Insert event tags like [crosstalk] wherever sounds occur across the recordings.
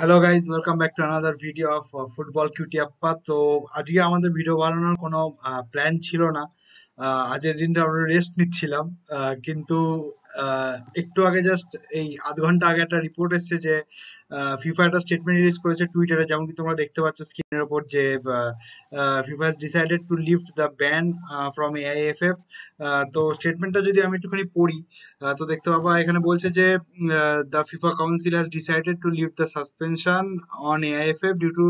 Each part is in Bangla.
Hello guys welcome back to another video of football cutie Appa তো আজকে আমাদের ভিডিও বানানোর কোনো প্ল্যান ছিল না। আহ, আজকের দিনটা আমরা রেস্ট নিচ্ছিলাম কিন্তু একটু আগে জাস্ট এই আধ ঘণ্টা আগে একটা রিপোর্ট এসেছে যে ফিফা একটা স্টেটমেন্ট রিলিজ করেছে টুইটারে যেমন কি তোমরা দেখতে পাচ্ছ স্ক্রিনের ওপর যে FIFA has decided to lift the ban from AIFF তো স্টেটমেন্টটা যদি আমি একটুখানি পড়ি তো দেখতে পাবা এখানে বলছে যে the FIFA council has decided to leave the suspension on AIFF due to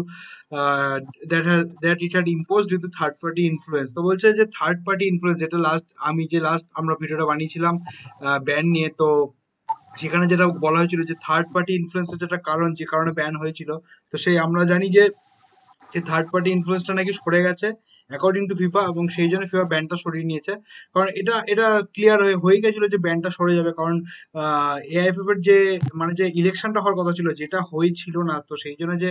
that that it had impose due to third party influence তো বলছে যে থার্ড পার্টি ইনফ্লুয়েন্স যেটা লাস্ট আমি যে লাস্ট আমরা ভিডিওটা বানিয়েছিলাম ব্যান নিয়ে, তো সেখানে যেটা বলা হয়েছিল যে থার্ড পার্টি ইনফ্লুয়েন্সের যেটা কারণ, যে কারণে ব্যান হয়েছিল, তো সেই আমরা জানি যে যে থার্ড পার্টি ইনফ্লুয়েন্সটা নাকি সরে গেছে অ্যাকর্ডিং টু ফিফা এবং সেই জন্য ফিফা ব্যানটা সরিয়ে নিয়েছে। কারণ এটা এটা ক্লিয়ার হয়ে হয়ে গেছিল যে ব্যানটা সরে যাবে, কারণ এআইএফএফ যে মানে যে ইলেকশনটা হওয়ার কথা ছিল, যেটা হয়েছিল না, তো সেই জন্য যে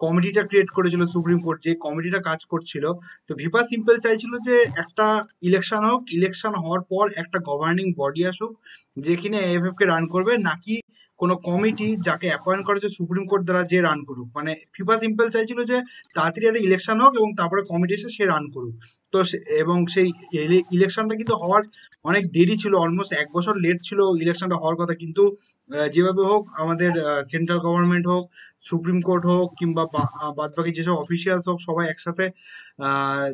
কমিটিটা ক্রিয়েট করেছিল সুপ্রিম কোর্ট যে কমিটিটা কাজ করছিল। তো ভিপা সিম্পল চাইছিল যে একটা ইলেকশন হোক ইলেকশন হওয়ার পর একটা গভর্নিং বডি আসুক যেখানে এএফএফ কে রান করবে, নাকি কোনো কমিটি যাকে অ্যাপয়েন্ট করেছে সুপ্রিম কোর্ট দ্বারা যে রান করুক। মানে ফিফা সিম্পল চাইছিল যে তাড়াতাড়ি একটা ইলেকশন হোক এবং তারপরে কমিটি এসে সে রান করুক। তো এবং সেই ইলেকশনটা কিন্তু হওয়ার অনেক দেরি ছিল অলমোস্ট এক বছর লেট ছিল ইলেকশনটা হওয়ার কথা। কিন্তু যেভাবে হোক আমাদের সেন্ট্রাল গভর্নমেন্ট হোক সুপ্রিম কোর্ট হোক কিংবা বাদ বাকি যেসব অফিসিয়ালস হোক সবাই একসাথে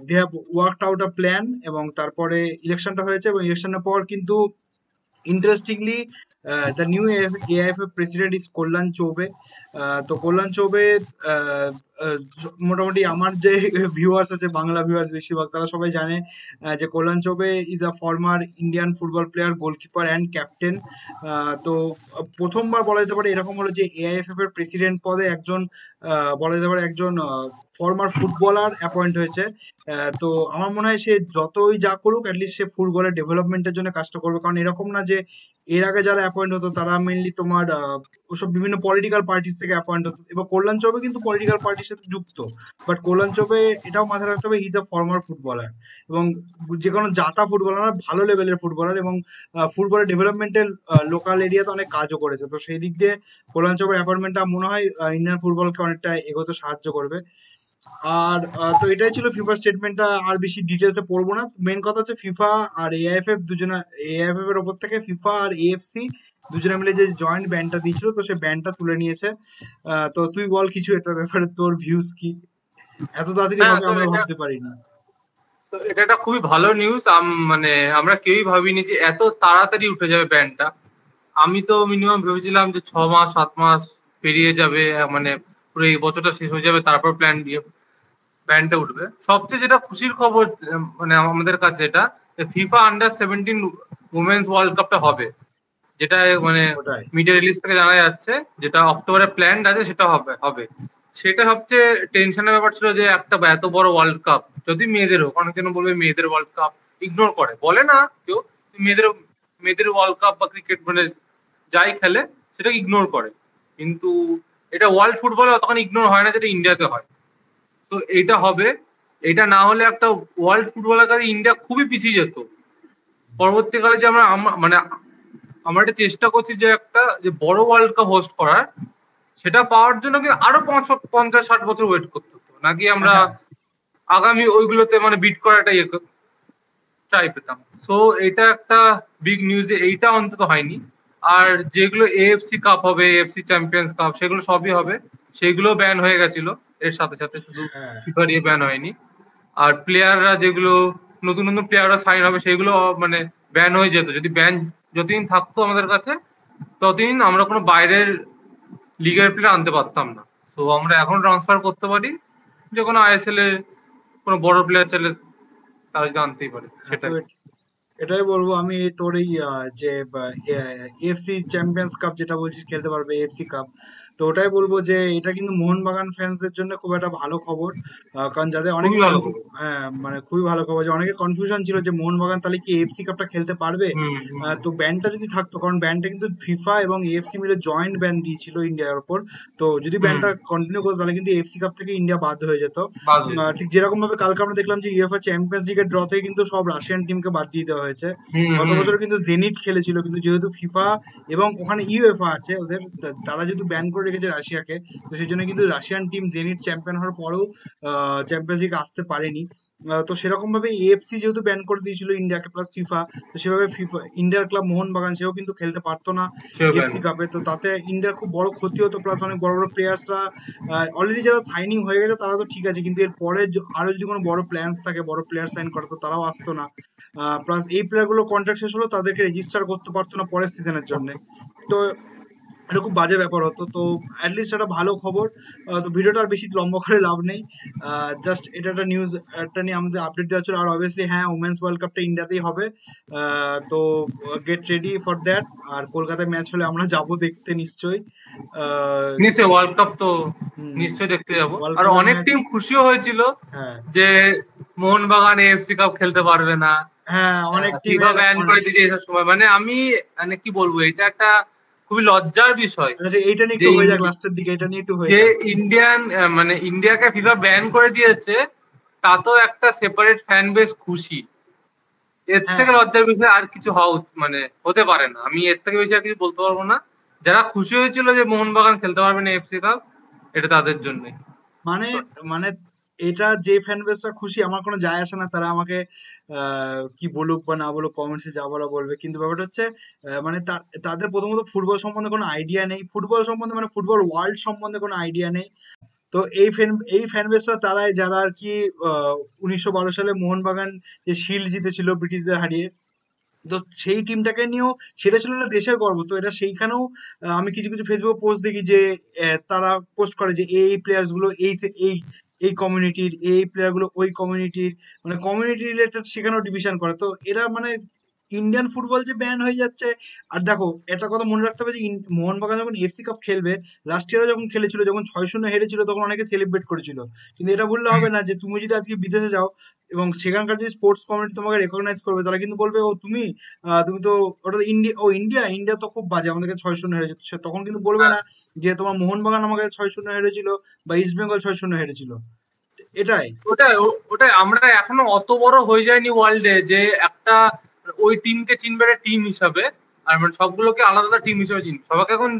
they have worked out a plan এবং তারপরে ইলেকশনটা হয়েছে এবং ইলেকশনের পর কিন্তু interestingly the new AIFF president is Kalyan Chaubey ah, তো কল্যাণ চৌবে আহ, আহ, মোটামুটি আমার যে ভিউয়ার্স আছে বাংলা ভিউয়ার্স বেশিরভাগ তারা সবাই জানে যে Kalyan Chaubey is a former Indian football player goalkeeper and captain তো প্রথমবার বলা যেতে পারে এরকম হলো যে এআইএফএফ এর প্রেসিডেন্ট পদে একজন বলা যেতে পারে একজন ফর্মার ফুটবলার অ্যাপয়েন্ট হয়েছে। তো আমার মনে হয় সে যতই যা করুক অ্যাটলিস্ট সে ফুটবলের ডেভেলপমেন্টের জন্য কাজটা করবে। কারণ এরকম না যে এর আগে যারা অ্যাপয়েন্ট হতো, তারা মেনলি তোমার ওসব বিভিন্ন পলিটিক্যাল পার্টিস থেকে অ্যাপয়েন্ট হতো। এবার কল্যাণ চৌবে কিন্তু পলিটিক্যাল পার্টির সাথে যুক্ত। বাট কল্যাণ চৌবে এটাও মাথায় রাখতে হবে হিজ আ ফর্মার ফুটবলার এবং যে কোনো জাতা ফুটবলার ভালো লেভেলের ফুটবলার এবং ফুটবলের ডেভেলপমেন্টের লোকাল এরিয়াতে অনেক কাজও করেছে। তো সেই দিক দিয়ে কল্যাণ চৌবের অ্যাপয়েন্টমেন্টটা মনে হয় ইন্ডিয়ান ফুটবলকে অনেকটা এগোতে সাহায্য করবে। আর তো এটাই ছিল ফিফা স্টেটমেন্টটা আর বেশি ডিটেলসে পড়ব না। মেন কথা হচ্ছে ফিফা আর এআইএফএফ দুজনে এআইএফএফ এর ওপর থেকে ফিফা আর এএফসি দুজনে মিলে যে জয়েন্ট ব্যান্ডটা দিয়েছিল তো সে ব্যান্ডটা তুলে নিয়েছে। তো তুই বল কিছু এটার ব্যাপারে তোর ভিউজ কি? এত তাড়াতাড়ি হ্যাঁ হবে তো আমরা এটা ভাবতে পারিনি তো এটা একটা খুবই ভালো নিউজ মানে আমরা কেউই ভাবিনি যে এত তাড়াতাড়ি উঠে যাবে ব্যান্ডটা আমি তো মিনিমাম ভেবেছিলাম যে ছ মাস সাত মাস পেরিয়ে যাবে মানে পুরো এই বছরটা শেষ হয়ে যাবে তারপর প্ল্যান দিয়ে। ব্যান্ডটা উঠবে। সবচেয়ে যেটা খুশির খবর মানে আমাদের কাছে এটা FIFA under seventeen women's world কাপটা হবে। যেটা মানে মিডিয়া রিলিজ থেকে জানা যাচ্ছে যেটা অক্টোবরে প্ল্যান আছে সেটা হবে হবে। সেটা সবচেয়ে টেনশনের ব্যাপার ছিল যে একটা এত বড় ওয়ার্ল্ড কাপ যদি মেয়েদের হোক অনেকজন বলবে মেয়েদের ওয়ার্ল্ড কাপ ইগনোর করে। বলে না কেউ মেয়েদের মেয়েদের ওয়ার্ল্ড কাপ বা ক্রিকেট মানে যাই খেলে সেটা ইগনোর করে। কিন্তু এটা ওয়ার্ল্ড ফুটবলে অতখানি ইগনোর হয় না যেটা ইন্ডিয়াতে হয়। তো এইটা হবে। এটা না হলে একটা ওয়ার্ল্ড ফুটবলের কাছে ইন্ডিয়া খুবই পিছিয়ে যেত। পরবর্তীকালে যে আমরা মানে আমরা একটা চেষ্টা করছি যে একটা যে বড় ওয়ার্ল্ড কাপ হোস্ট করার সেটা পাওয়ার জন্য কিন্তু আরও পাঁচ পঞ্চাশ ষাট বছর ওয়েট করতে হতো। নাকি আমরা হ্যাঁ। আগামী ওইগুলোতে মানে বিট করাটা ইয়ে ট্রাই পেতাম। সো এটা একটা বিগ নিউজ এইটা অন্তত হয়নি। আর যেগুলো এএফসি কাপ হবে এএফসি চ্যাম্পিয়ন্স কাপ সেগুলো সবই হবে। সেগুলো ব্যান হয়ে গেছিল। এর সাথে সাথে শুধু হ্যাঁ। ফিফার ইয়ে ব্যান হয়নি। আর প্লেয়াররা যেগুলো নতুন নতুন প্লেয়াররা সাইন হবে সেগুলো মানে ব্যান হয়ে যেত। যদি ব্যান যতদিন থাকতো আমাদের কাছে ততদিন আমরা কোনো বাইরের লিগের প্লেয়ার আনতে পারতাম না। তো আমরা এখন ট্রান্সফার করতে পারি। যে কোনো আইএসএল এর কোনো বড় প্লেয়ার চাইলে তারা যদি আনতেই পারে হ্যাঁ, সেটাই এটাই বলব আমি এই তোর এই আহ, যে এএফসি চ্যাম্পিয়ন্স কাপ যেটা বলছিস খেলতে পারবে এএফসি কাপ তো ওটাই বলব যে এটা কিন্তু মোহনবাগান ফ্যান্সদের জন্য খুব একটা ভালো খবর। কারণ যাদের অনেকে হ্যাঁ মানে খুবই ভালো খবর। যে অনেকে কনফিউশন ছিল যে মোহনবাগান তাহলে কি এএফসি কাপটা খেলতে পারবে? তো ব্যানটা যদি থাকতো কারণ ব্যানটা কিন্তু ফিফা এবং এএফসি মিলে জয়েন্ট ব্যান দিয়েছিল ইন্ডিয়ার উপর তো যদি ব্যানটা কন্টিনিউ করতো তাহলে কিন্তু এএফসি কাপ থেকে ইন্ডিয়া বাদ হয়ে যেত। ঠিক যেরকম ভাবে কালকে আমরা দেখলাম যে ইউএফএ চ্যাম্পিয়ন্স লিগের ড্র থেকে কিন্তু সব রাশিয়ান টিমকে বাদ দিয়ে দেওয়া হয়েছে। গত বছর কিন্তু জেনিট খেলেছিল কিন্তু যেহেতু ফিফা এবং ওখানে ইউএফএ আছে ওদের তারা যেহেতু ব্যান করে রেখেছে রাশিয়াকে। তো সেই জন্য কিন্তু রাশিয়ান টিম জেনিট চ্যাম্পিয়ন হওয়ার পরেও চ্যাম্পিয়ন্স লিগ আসতে পারেনি। তো সেরকম ভাবে এএফসি যেহেতু ব্যান করে দিয়েছিল ইন্ডিয়াকে প্লাস ফিফা তো সেভাবে ফিফা ইন্ডিয়ার ক্লাব মোহনবাগান সেও কিন্তু খেলতে পারতো না সেও ban। এফসি কাপে তো তাতে ইন্ডিয়ার খুব বড় ক্ষতি হতো প্লাস অনেক বড় বড় প্লেয়ার্সরা অলরেডি যারা সাইনিং হয়ে গেছে তারা তো ঠিক আছে কিন্তু এর পরে আরও যদি কোনো বড় প্ল্যান্স থাকে বড় প্লেয়ার সাইন করে তো তারাও আসতো না। প্লাস এই প্লেয়ারগুলো কন্ট্রাক্ট শেষ হলো তাদেরকে রেজিস্টার করতে পারতো না পরের সিজনের জন্য। তো এটা খুব বাজে ব্যাপার হতো। তো অ্যাটলিস্ট একটা ভালো খবর। তো ভিডিওটা আর বেশি লম্বা করে লাভ নেই। জাস্ট এটা একটা নিউজ একটা নিয়ে আমাদের আপডেট দেওয়া ছিল। আর অবভিয়াসলি হ্যাঁ উমেন্স ওয়ার্ল্ড কাপটা ইন্ডিয়াতেই হবে। তো গেট রেডি ফর দ্যাট আর কলকাতায় ম্যাচ হলে আমরা যাব দেখতে নিশ্চয়ই। নিশ্চয়ই ওয়ার্ল্ড কাপ তো নিশ্চয়ই দেখতে যাব। আর অনেক টিম খুশিও হয়েছিল হ্যাঁ। যে মোহনবাগান এফসি কাপ খেলতে পারবে না। হ্যাঁ অনেক টিম ব্যান করে দিয়েছে সময়। মানে আমি মানে কি বলব এটা একটা খুবই লজ্জার বিষয় এইটা নিয়ে একটু হয়ে যাক লাস্টের দিকে এটা নিয়ে একটু হয়ে যে ইন্ডিয়ান মানে ইন্ডিয়াকে ফিফা ব্যান করে দিয়েছে তাতেও একটা সেপারেট ফ্যান বেস খুশি। এর হ্যাঁ। থেকে লজ্জার বিষয় আর কিছু হওয়া মানে হতে পারে না। আমি এর থেকে বেশি আর কিছু বলতে পারব না। যারা খুশি হয়েছিল যে মোহনবাগান খেলতে পারবে না এফসি কাপ এটা তাদের জন্যই। মানে মানে এটা যে ফ্যান বেসরা খুশি, আমার কোনো যায় আসে না। তারা আমাকে কি বলুক বা না বলুক কমেন্টসে যা বলা বলবে। কিন্তু ব্যাপারটা হচ্ছে মানে তাদের প্রথমত ফুটবল সম্বন্ধে কোনো আইডিয়া নেই। ফুটবল সম্বন্ধে মানে ফুটবল ওয়ার্ল্ড সম্বন্ধে কোনো আইডিয়া নেই। তো এই ফ্যান এই ফ্যান বেসরা তারাই, যারা আর কি উনিশশো বারো সালে মোহনবাগান যে শিল্ড জিতেছিল ব্রিটিশদের হারিয়ে তো সেই টিমটাকে নিয়েও সেটা ছিল না দেশের গর্ব। তো এটা সেইখানেও আমি কিছু কিছু ফেসবুক পোস্ট দেখি যে তারা পোস্ট করে যে, এই প্লেয়ার্সগুলো এই এই এই কমিউনিটির এই প্লেয়ারগুলো ওই কমিউনিটির মানে কমিউনিটি রিলেটেড সেখানেও ডিভিশন করে। তো এরা মানে ইন্ডিয়ান ফুটবল যে ব্যান হয়ে যাচ্ছে, আর দেখো, একটা কথা মনে রাখতে হবে যে মোহনবাগান যখন এফসি কাপ খেলবে লাস্ট ইয়ারে যখন খেলেছিল, যখন ছয় শূন্য হেরেছিল, তখন অনেকে সেলিব্রেট করেছিল। কিন্তু এটা বললে হবে না যে, তুমি যদি আজকে বিদেশে যাও, এবং সেখানকার যে স্পোর্টস কমিউনিটি তোমাকে রেকগনাইজ করবে, তারা কিন্তু বলবে, ও, তুমি তুমি তো, ওটা ইন্ডিয়া ও ইন্ডিয়া ইন্ডিয়া তো খুব বাজে, আমাদেরকে ছয় শূন্য হেরেছে। তখন কিন্তু বলবে না যে, তোমার মোহনবাগান আমাকে ছয় শূন্য হেরেছিল, বা ইস্ট বেঙ্গল ছয় শূন্য হেরেছিল। এটাই। ওটাই ওটাই, আমরা এখনও অত বড় হয়ে যায়নি ওয়ার্ল্ডে যে একটা ওই টিমকে চিনবে একটা টিম হিসাবে আর মানে সবগুলোকে আলাদা আলাদা টিম হিসাবে চিনবে। সবাইকে এখন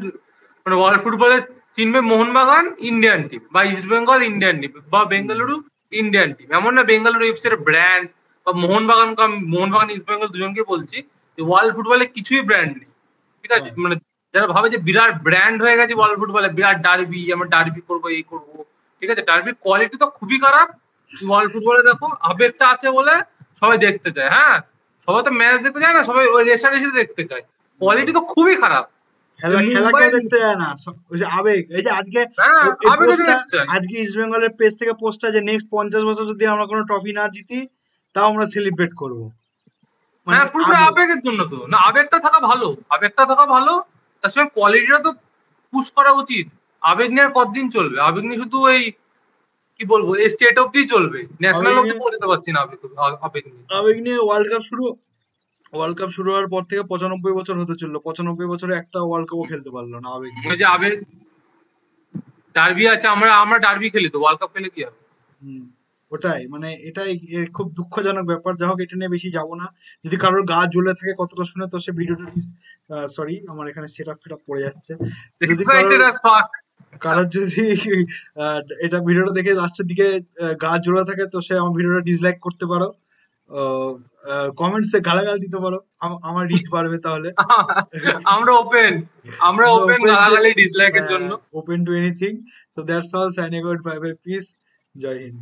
মানে ওয়ার্ল্ড ফুটবলে চিনবে মোহনবাগান ইন্ডিয়ান টিম বা ইস্ট বেঙ্গল ইন্ডিয়ান টিম বা বেঙ্গালুরু ইন্ডিয়ান টিম এমন না বেঙ্গালুরু এফসি এর ব্র্যান্ড বা মোহনবাগান মোহনবাগান ইস্ট বেঙ্গল দুজনকে বলছি যে ওয়ার্ল্ড ফুটবলে কিছুই ব্র্যান্ড নেই। ঠিক আছে? হ্যাঁ। মানে যারা ভাবে যে বিরাট ব্র্যান্ড হয়ে গেছে ওয়ার্ল্ড ফুটবলে বিরাট ডার্বি আমরা ডার্বি করব এই করব ঠিক আছে? ডার্বির কোয়ালিটি তো খুবই খারাপ। ওয়ার্ল্ড ফুটবলে দেখো আবেগটা আছে বলে সবাই দেখতে চায় হ্যাঁ? সবাই তো ম্যাচ দেখতে যায় না সবাই ওই রেসার এসে দেখতে চায়। কোয়ালিটি তো খুবই খারাপ। খেলা খেলা কেউ দেখতে যায় না সব- ওই যে আবেগ। এই যে আজকে এই- এই আবেগে পোস্টটা দেখতে চায়। আজকে ইস্ট বেঙ্গলের পেজ থেকে পোস্টটা যে নেক্সট পঞ্চাশ বছর যদি আমরা কোনো ট্রফি না জিতি তাও আমরা সেলিব্রেট করব। মানে পুরো আবেগের জন্য তো। না আবেগটা থাকা ভালো। আবেগটা থাকা ভালো। তার সঙ্গে কোয়ালিটিটা তো পুশ করা উচিত। আবেগ নিয়ে আর কতদিন চলবে? আবেগ নিয়ে শুধু এই কি বলব এই স্টেট অব্দি চলবে। ন্যাশনাল অব্দি পৌঁছতে পারছি না আবেগ নিয়ে। আবেগ নিয়ে ওয়ার্ল্ড কাপ শুরু ওয়ার্ল্ড কাপ শুরু হওয়ার পর থেকে পঁচানব্বই বছর হতে চলল। পঁচানব্বই বছরে একটা ওয়ার্ল্ড কাপও খেলতে পারল না আবেগ। ওই যে আবেগ ডার্বি আছে আমরা আমরা ডার্বি খেলি তো ওয়ার্ল্ড কাপ খেলে কি হবে? হুম, ওটাই। মানে এটাই খুব দুঃখজনক ব্যাপার। যা হোক এটা নিয়ে বেশি যাব না। যদি কারোর গা জ্বলে থাকে কতটা শুনে তো সে ভিডিওটা সরি আমার এখানে সেট আপ ফেট আপ পড়ে যাচ্ছে। যদি কারোর যদি এটা ভিডিওটা দেখে লাস্টের দিকে গা জোড়া থাকে তো সে আমার ভিডিওটা ডিসলাইক করতে পারো। কমেন্টসে গালাগাল দিতে পারো। আমার রিচ বাড়বে তাহলে। [laughs] আমরা ওপেন আমরা ওপেন গালাগালি ডিসলাইকের জন্য। Open to anything so that's all signing out bye bye peace Jai Hind